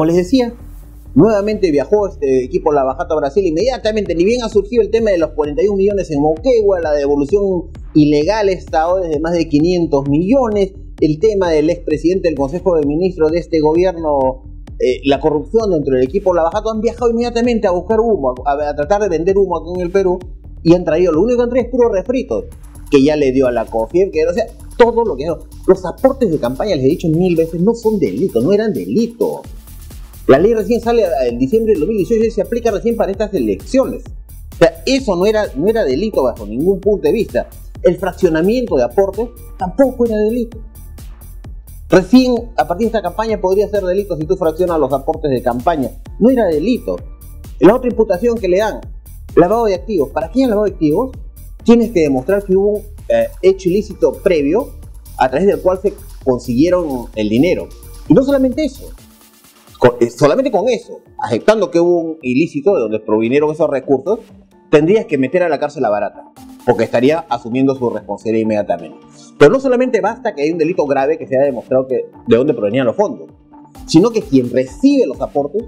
Como les decía, nuevamente viajó este equipo La Bajata a Brasil inmediatamente, ni bien ha surgido el tema de los 41 millones en Moquegua, la devolución ilegal Estado de más de 500 millones, el tema del expresidente del Consejo de Ministros de este gobierno, eh, la corrupción dentro del equipo La Bajata, han viajado inmediatamente a buscar humo, a, tratar de vender humo aquí en el Perú y han traído, lo único que han traído es puro refrito, que ya le dio a la COFIER, que o todo lo que... Los aportes de campaña, les he dicho mil veces, no son delitos, no eran delitos. La ley recién sale en diciembre del 2018 y se aplica recién para estas elecciones. O sea, eso no era, no era delito bajo ningún punto de vista. El fraccionamiento de aportes tampoco era delito. Recién, a partir de esta campaña, podría ser delito si tú fraccionas los aportes de campaña. No era delito. La otra imputación que le dan, lavado de activos. ¿Para quién lavado de activos? Tienes que demostrar que hubo un eh, hecho ilícito previo a través del cual se consiguieron el dinero. Y no solamente eso, eh, solamente con eso, aceptando que hubo un ilícito de donde provinieron esos recursos, tendrías que meter a la cárcel a barata, porque estaría asumiendo su responsabilidad inmediatamente. Pero no solamente basta que haya un delito grave que se haya demostrado de dónde provenían los fondos, sino que quien recibe los aportes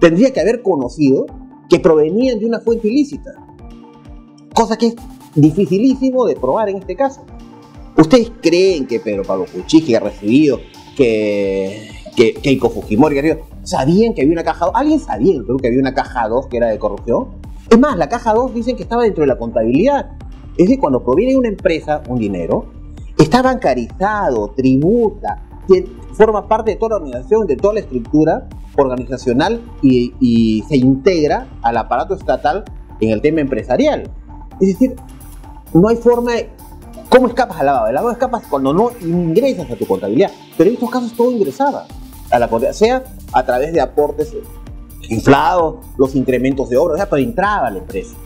tendría que haber conocido que provenían de una fuente ilícita. Cosa que es dificilísimo de probar en este caso. ¿Ustedes creen que Pedro Pablo Cuchillo ha recibido, que, que Keiko Fujimori sabían que había una caja 2? ¿Alguien sabía creo que había una caja 2 que era de corrupción? Es más, la caja 2 dicen que estaba dentro de la contabilidad. Es decir, cuando proviene de una empresa un dinero, está bancarizado, tributa, forma parte de toda la organización, de toda la estructura organizacional y, y se integra al aparato estatal en el tema empresarial. Es decir, no hay forma de... ¿Cómo escapas al lavado? El lavado escapas cuando no ingresas a tu contabilidad. Pero en estos casos todo ingresaba a la contabilidad, sea a través de aportes inflados, los incrementos de obra, o sea, pero entraba a la empresa.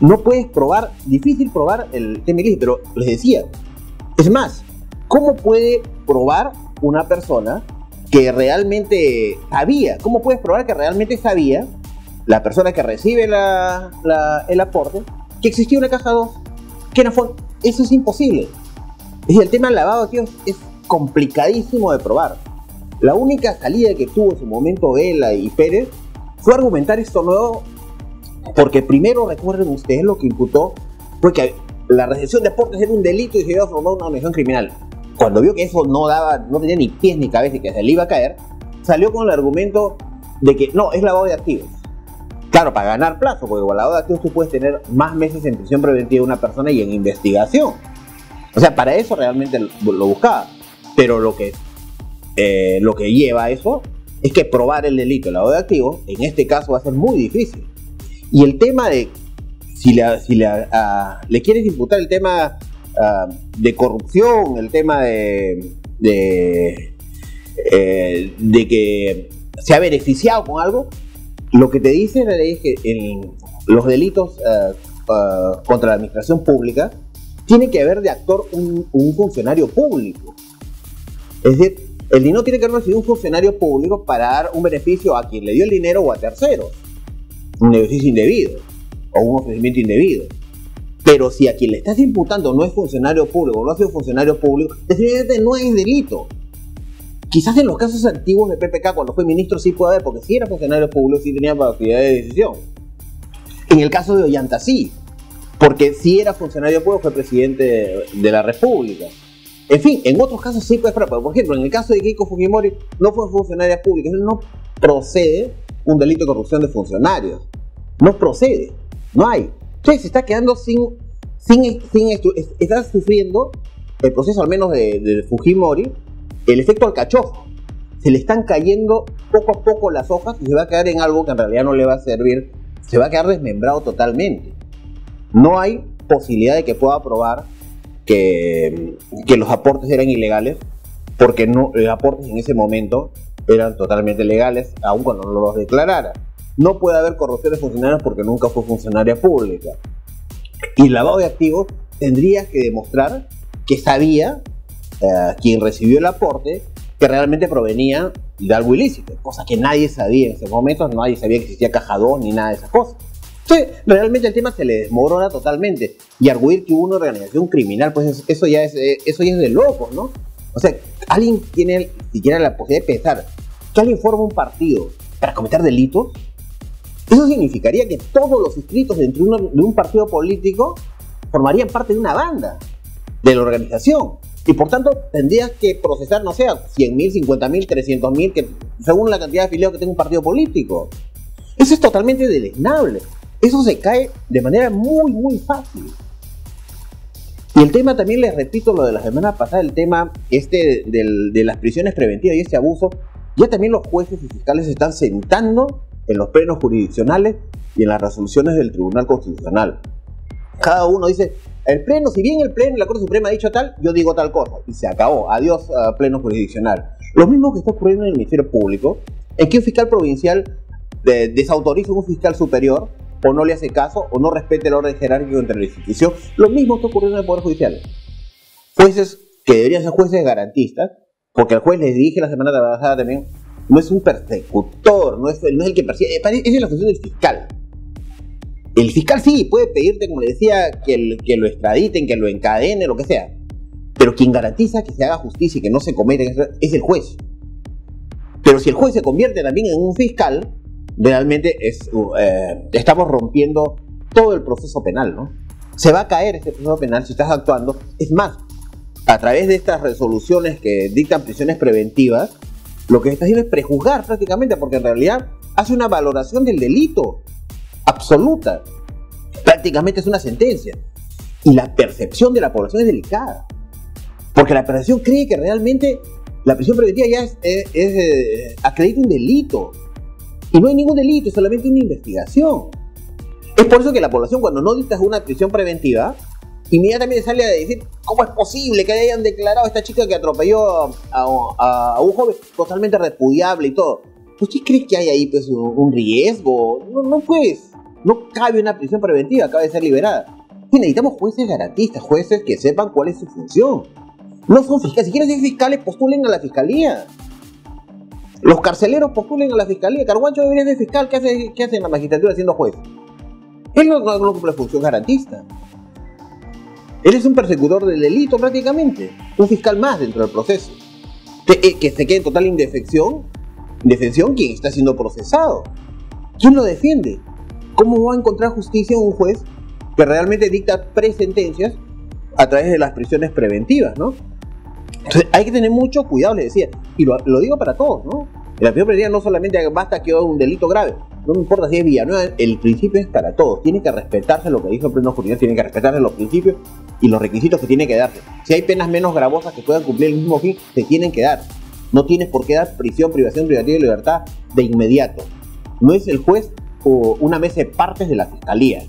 no puedes probar, difícil probar el tema pero les decía, es más, ¿cómo puede probar una persona que realmente sabía? ¿Cómo puedes probar que realmente sabía la persona que recibe el aporte que existía una caja 2, que no fue. Eso es imposible. Es el tema del lavado de es complicadísimo de probar. La única salida que tuvo en su momento Vela y Pérez fue argumentar esto nuevo, porque primero recuerden ustedes lo que imputó fue que la recepción de aportes era un delito y se iba a formar una organización criminal. Cuando vio que eso no daba, no tenía ni pies ni cabeza y que se le iba a caer, salió con el argumento de que no, es lavado de activos. Claro, para ganar plazo, porque igual la de tú puedes tener más meses en prisión preventiva de una persona y en investigación. O sea, para eso realmente lo buscaba. Pero lo que, eh, lo que lleva a eso es que probar el delito del lavado de activos, en este caso va a ser muy difícil. Y el tema de, si le, si le, le quieres imputar el tema de corrupción, el tema de, de, eh, de que se ha beneficiado con algo, lo que te dice la ley es que en los delitos eh, eh, contra la administración pública tiene que haber de actor un, funcionario público. Es decir, el dinero tiene que haber recibido un funcionario público para dar un beneficio a quien le dio el dinero o a terceros. Un beneficio indebido o un ofrecimiento indebido. Pero si a quien le estás imputando no es funcionario público o no ha sido funcionario público, definitivamente no es delito. Quizás en los casos antiguos de PPK, cuando fue ministro, sí puede haber, porque si era funcionario público, sí tenía capacidad de decisión. En el caso de Ollanta, sí, porque si era funcionario público, fue presidente de la República. En fin, en otros casos sí puede ser, por ejemplo, en el caso de Keiko Fujimori, no fue funcionaria pública, no procede un delito de corrupción de funcionarios. No procede, no hay. Entonces se está quedando sin, sin, sin está sufriendo el proceso al menos de, de Fujimori el efecto alcachofa. Se le están cayendo poco a poco las hojas y se va a quedar en algo que en realidad no le va a servir. Se va a quedar desmembrado totalmente. No hay posibilidad de que pueda probar que, que los aportes eran ilegales, porque no, los aportes en ese momento eran totalmente legales, aun cuando no los declarara. No puede haber corrupción de funcionarios porque nunca fue funcionaria pública. Y lavado de activos tendría que demostrar que sabía eh, quien recibió el aporte que realmente provenía de algo ilícito, cosa que nadie sabía en ese momento, nadie sabía que existía caja 2 ni nada de esas cosas. Entonces, realmente el tema se le desmorona totalmente. Y arguir que hubo una organización criminal, pues eso ya es, eh, eso ya es de locos, ¿no? O sea, alguien tiene siquiera la posibilidad de pensar que alguien forma un partido para cometer delitos, eso significaría que todos los inscritos dentro de un partido político formarían parte de una banda, de la organización. Y por tanto tendrías que procesar, no sé, 100 mil, 50 mil, 300 mil, según la cantidad de afiliados que tenga un partido político. Eso es totalmente deleznable. Eso se cae de manera muy, muy fácil. Y el tema también, les repito, lo de la semana pasada, el tema este de las prisiones preventivas y este abuso, ya también los jueces y fiscales se están sentando en los plenos jurisdiccionales y en las resoluciones del Tribunal Constitucional. Cada uno dice, el pleno, si bien el pleno, la Corte Suprema ha dicho tal, yo digo tal cosa, y se acabó, adiós pleno jurisdiccional. Lo mismo que está ocurriendo en el Ministerio Público, es que un fiscal provincial desautoriza a un fiscal superior o no le hace caso o no respete el orden jerárquico entre la institución. Lo mismo está ocurriendo en el Poder Judicial. Jueces que deberían ser jueces garantistas, porque el juez les dije la semana pasada también, no es un persecutor, no es, no es el que persigue, es la función del fiscal. El fiscal sí puede pedirte, como le decía, que, que lo extraditen, que lo encadene, lo que sea. Pero quien garantiza que se haga justicia y que no se cometa es el juez. Pero si el juez se convierte también en un fiscal, realmente es, eh, estamos rompiendo todo el proceso penal, ¿no? Se va a caer este proceso penal si estás actuando. Es más, a través de estas resoluciones que dictan prisiones preventivas, lo que estás haciendo es prejuzgar prácticamente, porque en realidad hace una valoración del delito absoluta. Prácticamente es una sentencia. Y la percepción de la población es delicada. Porque la percepción cree que realmente la prisión preventiva ya es, es, eh, acredita un delito. Y no hay ningún delito, solamente una investigación. Es por eso que la población cuando no dictas una prisión preventiva, inmediatamente sale a decir, ¿cómo es posible que hayan declarado a esta chica que atropelló a, un joven totalmente repudiable y todo? ¿Usted cree que hay ahí pues, un, riesgo? No, no pues, no cabe una prisión preventiva, acaba de ser liberada. Necesitamos jueces garantistas, jueces que sepan cuál es su función. No son fiscales, si quieren ser fiscales, postulen a la fiscalía. Los carceleros postulen a la fiscalía. Carguancho debería ser fiscal. ¿Qué hace, qué hace en la magistratura siendo juez? Él no, no, cumple función garantista. Él es un persecutor del delito prácticamente. Un fiscal más dentro del proceso. Que, eh, que se quede en total indefección. Indefensión quien está siendo procesado. ¿Quién lo defiende? ¿Cómo va a encontrar justicia un juez que realmente dicta presentencias a través de las prisiones preventivas, ¿no? Entonces hay que tener mucho cuidado, les decía, y lo, digo para todos, ¿no? La preventiva no solamente basta que haya un delito grave, no me importa si es Villanueva, el principio es para todos, tiene que respetarse lo que dijo el pleno jurídico, tiene que respetarse los principios y los requisitos que tiene que darse. Si hay penas menos gravosas que puedan cumplir el mismo fin, se tienen que dar. No tienes por qué dar prisión, privación, privativa de libertad de inmediato. No es el juez o una mesa de partes de la fiscalía.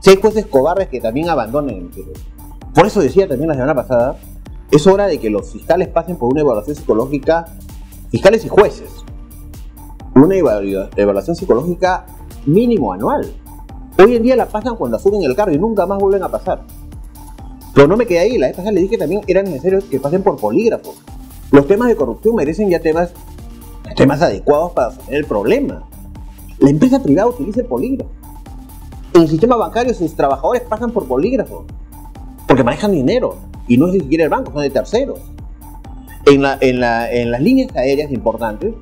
Si hay jueces cobardes que también abandonen el Por eso decía también la semana pasada es hora de que los fiscales pasen por una evaluación psicológica, fiscales y jueces, una evaluación psicológica mínimo anual. Hoy en día la pasan cuando asumen el cargo y nunca más vuelven a pasar. Pero no me quedé ahí, la vez pasada le dije que también era necesario que pasen por polígrafos. Los temas de corrupción merecen ya temas, temas adecuados para resolver el problema. La empresa privada utiliza el polígrafo. En el sistema bancario sus trabajadores pasan por polígrafo porque manejan dinero y no es ni siquiera el banco, son de terceros. En, la, las líneas aéreas importantes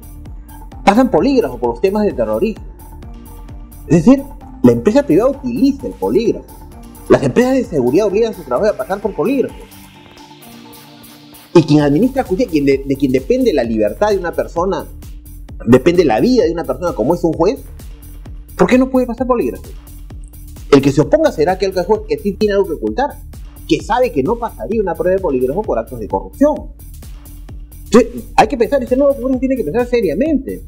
pasan polígrafo por los temas de terrorismo. Es decir, la empresa privada utiliza el polígrafo. Las empresas de seguridad obligan a sus trabajadores a pasar por polígrafo. Y quien administra justicia, quien de, quien depende la libertad de una persona, depende la vida de una persona como es un juez, ¿por qué no puede pasar polígrafo? El que se oponga será aquel juez que sí tiene algo que ocultar que sabe que no pasaría una prueba de polígrafo por actos de corrupción. Entonces, hay que pensar, ese nuevo gobierno tiene que pensar seriamente.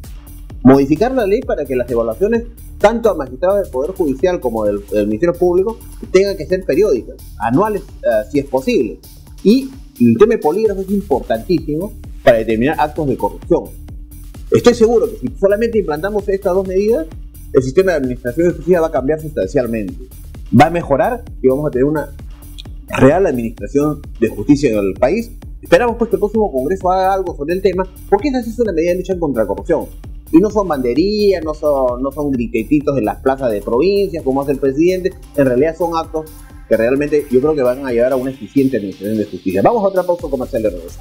Modificar la ley para que las evaluaciones, tanto a magistrados del Poder Judicial como del, Ministerio Público, tengan que ser periódicas, anuales, eh, si es posible. Y el tema de polígrafo es importantísimo para determinar actos de corrupción. Estoy seguro que si solamente implantamos estas dos medidas, el sistema de administración de justicia va a cambiar sustancialmente. Va a mejorar y vamos a tener una real administración de justicia en el país. Esperamos pues que el próximo Congreso haga algo sobre el tema, porque esa es una medida de lucha contra la corrupción. Y no son banderías, no son, no son gritetitos en las plazas de provincias, como hace el presidente, en realidad son actos que realmente yo creo que van a llevar a una eficiente administración de justicia. Vamos a otra pausa comercial de regreso.